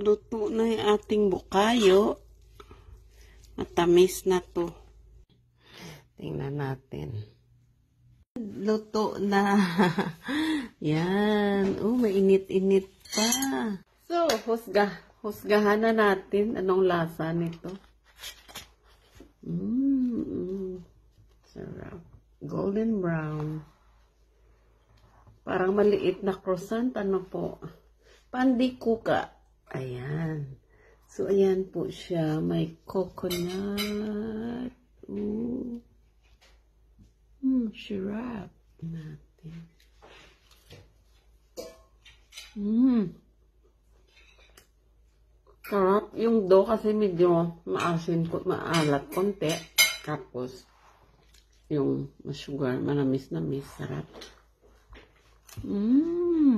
Luto na yung ating bukayo. Matamis na to. Tingnan natin. Luto na. Yan. Oh, mainit-init pa. So, husga. Husgahan na natin anong lasa nito. Mmm. Sarap. Golden brown. Parang maliit na croissant. Ano po? Pandi kuka. Ayan. So, ayan po siya. May coconut. Ooh. Hmm, syrup natin. Hmm. Sarap. Yung dough kasi medyo maasin ko, maalat konti. Tapos, yung sugar, manamis-namis. Sarap. Mmm.